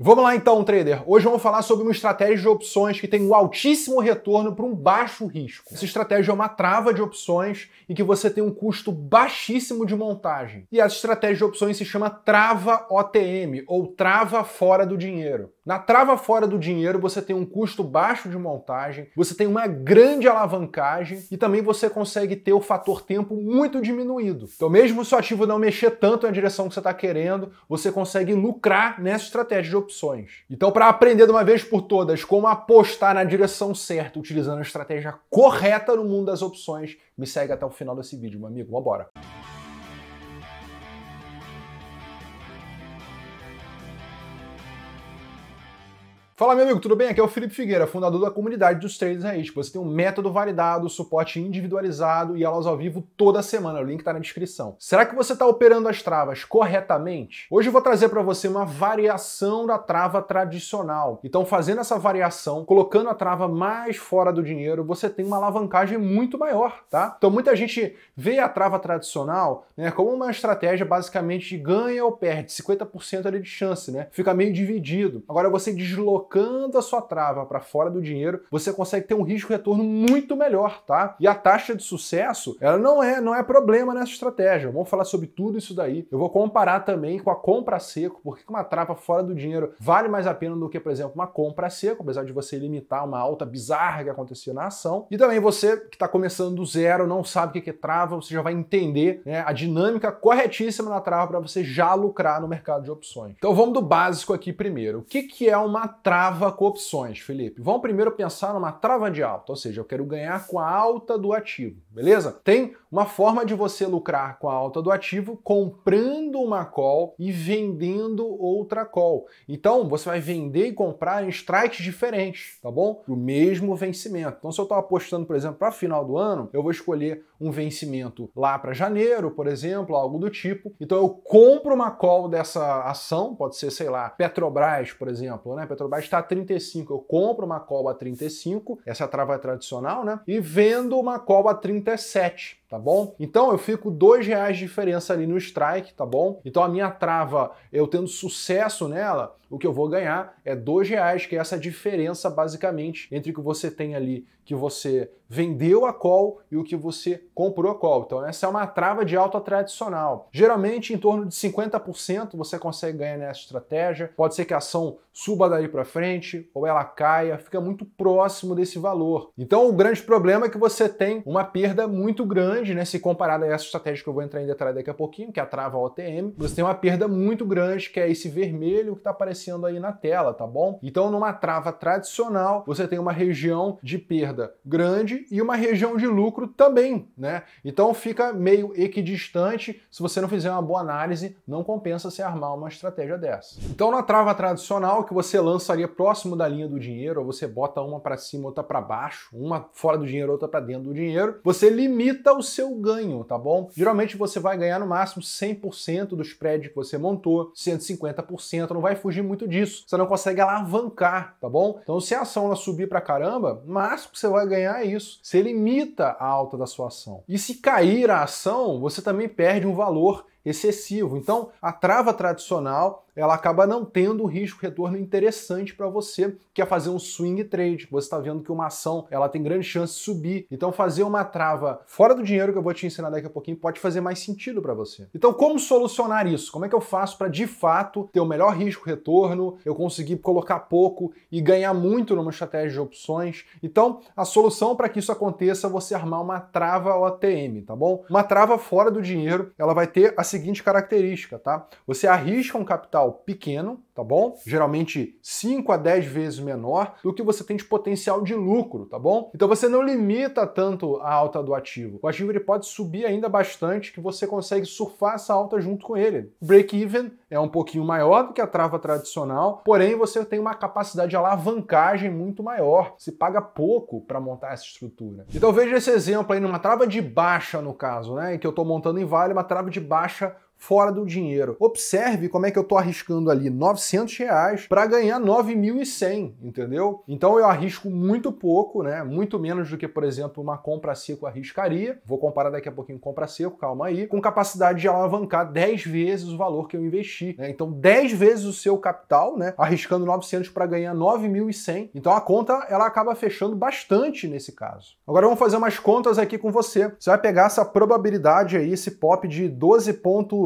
Vamos lá então, trader. Hoje vamos falar sobre uma estratégia de opções que tem um altíssimo retorno para um baixo risco. Essa estratégia é uma trava de opções e que você tem um custo baixíssimo de montagem. E essa estratégia de opções se chama trava OTM ou trava fora do dinheiro. Na trava fora do dinheiro, você tem um custo baixo de montagem, você tem uma grande alavancagem e também você consegue ter o fator tempo muito diminuído. Então, mesmo se o ativo não mexer tanto na direção que você está querendo, você consegue lucrar nessa estratégia de opções. Então, para aprender de uma vez por todas como apostar na direção certa utilizando a estratégia correta no mundo das opções, me segue até o final desse vídeo, meu amigo. Vambora! Fala, meu amigo, tudo bem? Aqui é o Felipe Figueira, fundador da comunidade dos traders raiz. Você tem um método validado, suporte individualizado e aulas ao vivo toda semana. O link está na descrição. Será que você está operando as travas corretamente? Hoje eu vou trazer para você uma variação da trava tradicional. Então, fazendo essa variação, colocando a trava mais fora do dinheiro, você tem uma alavancagem muito maior, tá? Então, muita gente vê a trava tradicional né, como uma estratégia basicamente de ganha ou perde, 50% ali de chance, né? Fica meio dividido. Agora, você desloca colocando a sua trava para fora do dinheiro, você consegue ter um risco retorno muito melhor, tá? E a taxa de sucesso, ela não é, não é problema nessa estratégia. Vamos falar sobre tudo isso daí. Eu vou comparar também com a compra seco, porque uma trava fora do dinheiro vale mais a pena do que, por exemplo, uma compra seco, apesar de você limitar uma alta bizarra que acontecia na ação. E também você que está começando do zero, não sabe o que é trava, você já vai entender né, a dinâmica corretíssima na trava para você já lucrar no mercado de opções. Então vamos do básico aqui primeiro. O que, que é uma trava? Trava com opções, Felipe. Vamos primeiro pensar numa trava de alta, ou seja, eu quero ganhar com a alta do ativo, beleza? Tem uma forma de você lucrar com a alta do ativo comprando uma call e vendendo outra call. Então, você vai vender e comprar em strikes diferentes, tá bom? O mesmo vencimento. Então, se eu estou apostando, por exemplo, para final do ano, eu vou escolher um vencimento lá para janeiro, por exemplo, algo do tipo. Então, eu compro uma call dessa ação, pode ser, sei lá, Petrobras, por exemplo, né? Petrobras está a 35, eu compro uma call a 35, essa é a trava tradicional, né? E vendo uma call a 37 tá bom? Então eu fico dois reais de diferença ali no strike, tá bom? Então a minha trava, eu tendo sucesso nela, o que eu vou ganhar é dois reais, que é essa diferença basicamente entre o que você tem ali que você vendeu a call e o que você comprou a call. Então essa é uma trava de alta tradicional. Geralmente em torno de 50% você consegue ganhar nessa estratégia. Pode ser que a ação suba dali para frente ou ela caia, fica muito próximo desse valor. Então o grande problema é que você tem uma perda muito grande, né, se comparado a essa estratégia que eu vou entrar em detalhe daqui a pouquinho, que é a trava OTM. Você tem uma perda muito grande, que é esse vermelho que está aparecendo aí na tela, tá bom? Então numa trava tradicional, você tem uma região de perda perda grande e uma região de lucro também, né? Então fica meio equidistante. Se você não fizer uma boa análise, não compensa se armar uma estratégia dessa. Então na trava tradicional que você lançaria próximo da linha do dinheiro, ou você bota uma para cima, outra para baixo, uma fora do dinheiro, outra para dentro do dinheiro, você limita o seu ganho, tá bom? Geralmente você vai ganhar no máximo 100% do spread que você montou, 150%, não vai fugir muito disso. Você não consegue alavancar, tá bom? Então se a ação ela subir para caramba, máximo que você você vai ganhar é isso. Você limita a alta da sua ação. E se cair a ação, você também perde um valor excessivo. Então, a trava tradicional ela acaba não tendo um risco-retorno interessante para você, que é fazer um swing trade. Você está vendo que uma ação ela tem grande chance de subir. Então, fazer uma trava fora do dinheiro, que eu vou te ensinar daqui a pouquinho, pode fazer mais sentido para você. Então, como solucionar isso? Como é que eu faço para de fato ter o melhor risco-retorno, eu conseguir colocar pouco e ganhar muito numa estratégia de opções? Então, a solução para que isso aconteça é você armar uma trava OTM, tá bom? Uma trava fora do dinheiro, ela vai ter a seguinte característica, tá? Você arrisca um capital pequeno, tá bom? Geralmente 5 a 10 vezes menor do que você tem de potencial de lucro, tá bom? Então você não limita tanto a alta do ativo. O ativo ele pode subir ainda bastante que você consegue surfar essa alta junto com ele. Break-even é um pouquinho maior do que a trava tradicional, porém você tem uma capacidade de alavancagem muito maior. Se paga pouco para montar essa estrutura. Então veja esse exemplo aí numa trava de baixa no caso, né, que eu estou montando em vale, uma trava de baixa fora do dinheiro. Observe como é que eu estou arriscando ali 900 reais para ganhar 9.100, entendeu? Então eu arrisco muito pouco, né? Muito menos do que, por exemplo, uma compra seco arriscaria. Vou comparar daqui a pouquinho com compra seco, calma aí, com capacidade de alavancar 10 vezes o valor que eu investi. Né? Então 10 vezes o seu capital, né? Arriscando 900 para ganhar 9.100. Então a conta ela acaba fechando bastante nesse caso. Agora vamos fazer umas contas aqui com você. Você vai pegar essa probabilidade aí, esse pop de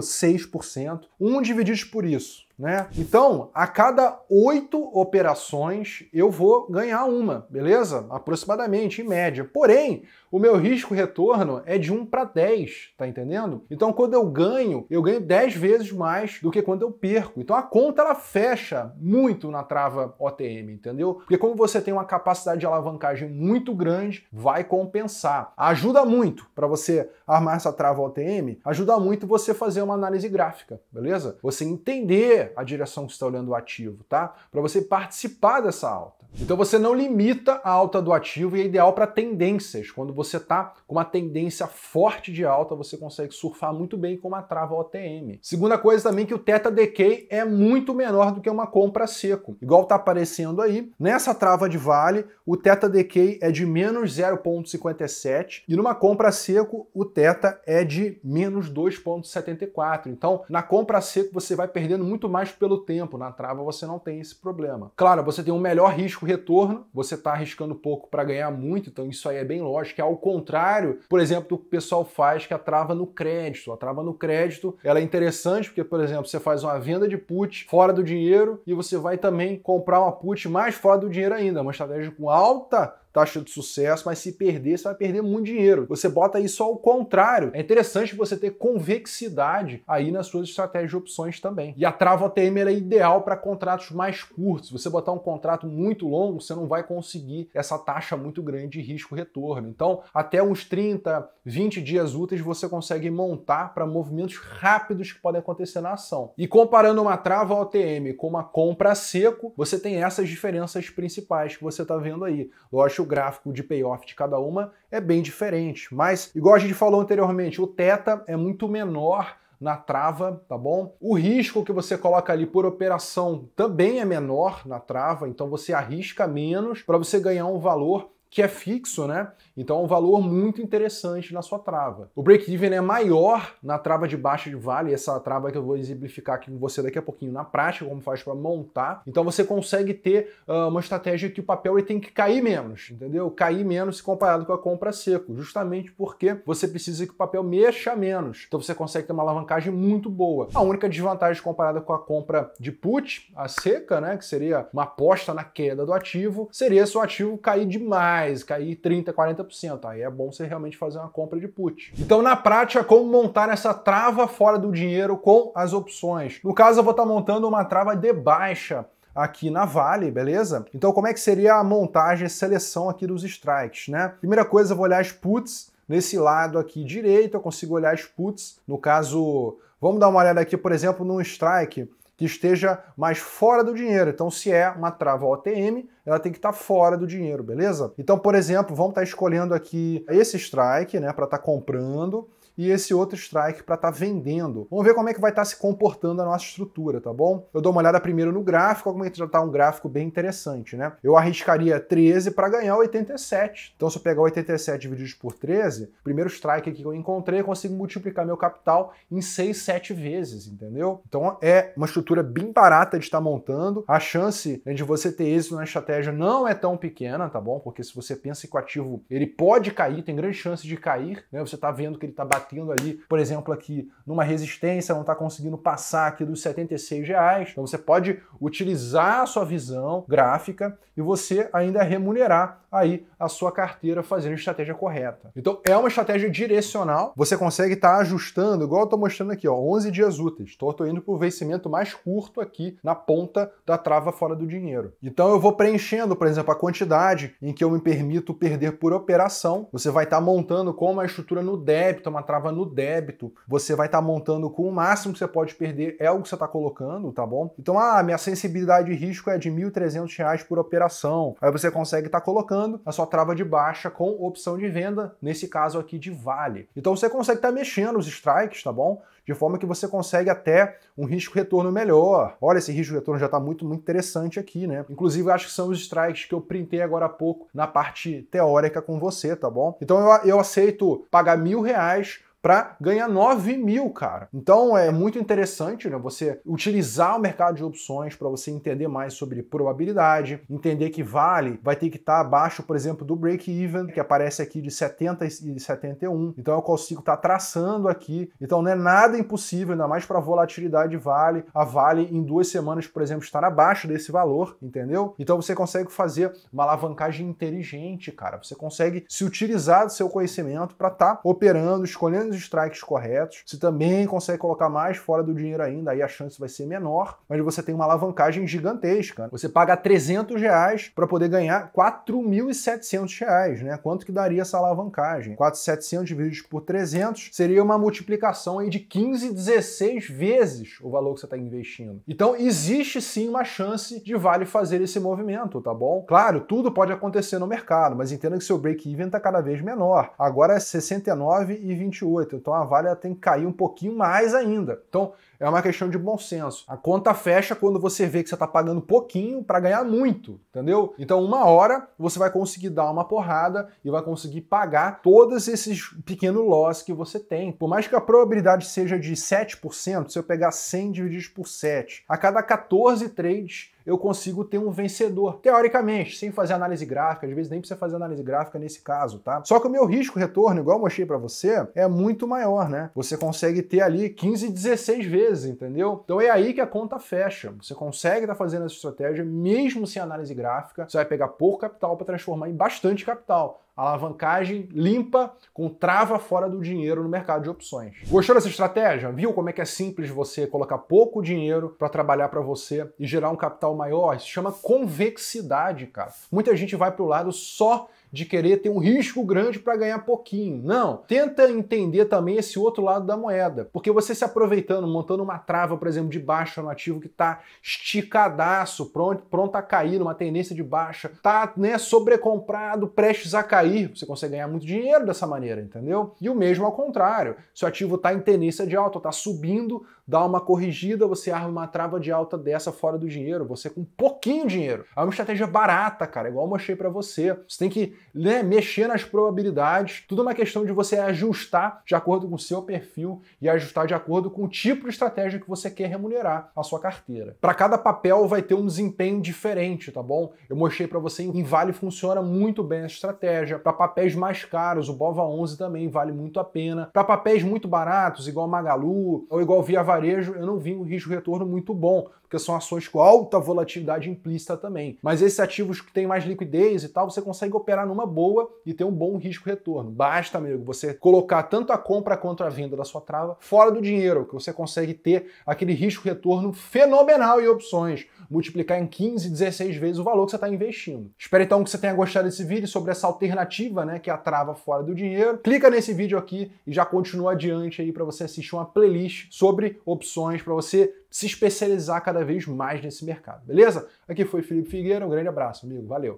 12,6%, 1 dividido por isso né? Então, a cada oito operações eu vou ganhar uma, beleza? Aproximadamente, em média. Porém, o meu risco retorno é de 1 para 10, tá entendendo? Então, quando eu ganho, eu ganho 10 vezes mais do que quando eu perco. Então, a conta ela fecha muito na trava OTM, entendeu? Porque como você tem uma capacidade de alavancagem muito grande, vai compensar. Ajuda muito para você armar essa trava OTM, ajuda muito você fazer uma análise gráfica, beleza? Você entender a direção que está olhando o ativo, tá? Para você participar dessa alta. Então você não limita a alta do ativo e é ideal para tendências. Quando você está com uma tendência forte de alta, você consegue surfar muito bem com uma trava OTM. Segunda coisa também que o Theta Decay é muito menor do que uma compra seco. Igual está aparecendo aí, nessa trava de vale, o Theta Decay é de menos 0,57 e numa compra seco o Theta é de menos 2,74. Então, na compra seco você vai perdendo muito mais pelo tempo, na trava você não tem esse problema. Claro, você tem um melhor risco retorno, você está arriscando pouco para ganhar muito, então isso aí é bem lógico. É ao contrário, por exemplo, do que o pessoal faz que a trava no crédito. A trava no crédito ela é interessante porque, por exemplo, você faz uma venda de put fora do dinheiro e você vai também comprar uma put mais fora do dinheiro ainda, uma estratégia com alta taxa de sucesso, mas se perder, você vai perder muito dinheiro. Você bota isso ao contrário. É interessante você ter convexidade aí nas suas estratégias de opções também. E a trava OTM é ideal para contratos mais curtos. Você botar um contrato muito longo, você não vai conseguir essa taxa muito grande de risco-retorno. Então, até uns 30, 20 dias úteis você consegue montar para movimentos rápidos que podem acontecer na ação. E comparando uma trava OTM com uma compra seco, você tem essas diferenças principais que você está vendo aí. Lógico, gráfico de payoff de cada uma é bem diferente. Mas, igual a gente falou anteriormente, o teta é muito menor na trava, tá bom? O risco que você coloca ali por operação também é menor na trava, então você arrisca menos para você ganhar um valor que é fixo, né? Então é um valor muito interessante na sua trava. O break-even é maior na trava de baixa de vale, essa trava que eu vou exemplificar aqui com você daqui a pouquinho na prática, como faz para montar. Então você consegue ter uh, uma estratégia que o papel ele tem que cair menos, entendeu? Cair menos se comparado com a compra seco, justamente porque você precisa que o papel mexa menos. Então você consegue ter uma alavancagem muito boa. A única desvantagem comparada com a compra de put, a seca, né, que seria uma aposta na queda do ativo, seria se o ativo cair demais, cair 30, 40 50%. Aí é bom você realmente fazer uma compra de put. Então, na prática, como montar essa trava fora do dinheiro com as opções? No caso, eu vou estar montando uma trava de baixa aqui na Vale, beleza? Então, como é que seria a montagem seleção aqui dos strikes, né? Primeira coisa, eu vou olhar as puts. Nesse lado aqui direito, eu consigo olhar as puts. No caso, vamos dar uma olhada aqui, por exemplo, no strike que esteja mais fora do dinheiro. Então, se é uma trava OTM, ela tem que estar tá fora do dinheiro, beleza? Então, por exemplo, vamos estar tá escolhendo aqui esse strike, né, para estar tá comprando e esse outro strike para estar tá vendendo. Vamos ver como é que vai estar tá se comportando a nossa estrutura, tá bom? Eu dou uma olhada primeiro no gráfico, como é que já está um gráfico bem interessante, né? Eu arriscaria 13 para ganhar 87. Então, se eu pegar 87 dividido por 13, primeiro strike aqui que eu encontrei, eu consigo multiplicar meu capital em 6, 7 vezes, entendeu? Então, é uma estrutura bem barata de estar montando. A chance de você ter êxito na estratégia não é tão pequena, tá bom? Porque se você pensa que o ativo ele pode cair, tem grande chance de cair, né? Você está vendo que ele está batendo batendo ali, por exemplo, aqui numa resistência, não está conseguindo passar aqui dos 76 reais. Então você pode utilizar a sua visão gráfica e você ainda remunerar aí a sua carteira fazendo a estratégia correta. Então é uma estratégia direcional, você consegue estar tá ajustando, igual eu estou mostrando aqui, ó, 11 dias úteis. Estou indo para o vencimento mais curto aqui na ponta da trava fora do dinheiro. Então eu vou preenchendo, por exemplo, a quantidade em que eu me permito perder por operação. Você vai estar tá montando com uma estrutura no débito, uma trava no débito. Você vai estar tá montando com o máximo que você pode perder é o que você está colocando, tá bom? Então, ah, minha sensibilidade de risco é de R$ 1.300 por operação. Aí você consegue estar tá colocando a sua trava de baixa com opção de venda, nesse caso aqui de vale. Então você consegue estar tá mexendo os strikes, tá bom? de forma que você consegue até um risco-retorno melhor. Olha, esse risco-retorno já está muito, muito interessante aqui, né? Inclusive, acho que são os strikes que eu printei agora há pouco na parte teórica com você, tá bom? Então eu, eu aceito pagar mil reais para ganhar 9 mil, cara. Então é muito interessante né, você utilizar o mercado de opções para você entender mais sobre probabilidade, entender que vale vai ter que estar tá abaixo, por exemplo, do break-even, que aparece aqui de 70 e 71. Então eu consigo estar tá traçando aqui. Então não é nada impossível, ainda mais para volatilidade vale. A Vale em duas semanas, por exemplo, estar abaixo desse valor, entendeu? Então você consegue fazer uma alavancagem inteligente, cara. Você consegue se utilizar do seu conhecimento para estar tá operando, escolhendo os strikes corretos. Você também consegue colocar mais fora do dinheiro ainda, aí a chance vai ser menor, mas você tem uma alavancagem gigantesca. Você paga 300 reais para poder ganhar 4.700 reais, né? Quanto que daria essa alavancagem? 4.700 divididos por 300 seria uma multiplicação aí de 15, 16 vezes o valor que você está investindo. Então existe sim uma chance de Vale fazer esse movimento, tá bom? Claro, tudo pode acontecer no mercado, mas entenda que seu break-even está cada vez menor. Agora é 69 e 28. Então a Vale tem que cair um pouquinho mais ainda. Então é uma questão de bom senso. A conta fecha quando você vê que você está pagando pouquinho para ganhar muito, entendeu? Então uma hora você vai conseguir dar uma porrada e vai conseguir pagar todos esses pequenos loss que você tem. Por mais que a probabilidade seja de 7%, se eu pegar 100 divididos por 7, a cada 14 trades eu consigo ter um vencedor. Teoricamente, sem fazer análise gráfica, às vezes nem precisa fazer análise gráfica nesse caso, tá? Só que o meu risco retorno, igual eu mostrei para você, é muito maior, né? Você consegue ter ali 15, 16 vezes, entendeu? Então é aí que a conta fecha. Você consegue estar tá fazendo essa estratégia mesmo sem análise gráfica. Você vai pegar pouco capital para transformar em bastante capital alavancagem limpa com trava fora do dinheiro no mercado de opções. Gostou dessa estratégia? Viu como é que é simples você colocar pouco dinheiro para trabalhar para você e gerar um capital maior? Isso chama convexidade, cara. Muita gente vai para o lado só de querer ter um risco grande para ganhar pouquinho. Não. Tenta entender também esse outro lado da moeda. Porque você se aproveitando, montando uma trava, por exemplo, de baixa no ativo que está esticadaço, pronto, pronto a cair, numa tendência de baixa, tá né, sobrecomprado, prestes a cair. Você consegue ganhar muito dinheiro dessa maneira, entendeu? E o mesmo ao contrário. Se o ativo está em tendência de alta, está subindo, dá uma corrigida, você arma uma trava de alta dessa fora do dinheiro, você com pouquinho dinheiro. É uma estratégia barata, cara, igual eu mostrei para você. Você tem que né, mexer nas probabilidades, tudo é uma questão de você ajustar de acordo com o seu perfil e ajustar de acordo com o tipo de estratégia que você quer remunerar a sua carteira. Para cada papel vai ter um desempenho diferente, tá bom? Eu mostrei para você em Vale funciona muito bem essa estratégia. Para papéis mais caros, o Bova 11 também vale muito a pena. Para papéis muito baratos, igual Magalu ou igual Via varejo, eu não vi um risco-retorno muito bom, porque são ações com alta volatilidade implícita também. Mas esses ativos que têm mais liquidez e tal, você consegue operar numa boa e ter um bom risco-retorno. Basta, amigo, você colocar tanto a compra quanto a venda da sua trava fora do dinheiro, que você consegue ter aquele risco-retorno fenomenal em opções multiplicar em 15, 16 vezes o valor que você está investindo. Espero então que você tenha gostado desse vídeo sobre essa alternativa, né, que é a trava fora do dinheiro. Clica nesse vídeo aqui e já continua adiante aí para você assistir uma playlist sobre opções para você se especializar cada vez mais nesse mercado, beleza? Aqui foi Felipe Figueira, um grande abraço, amigo, valeu!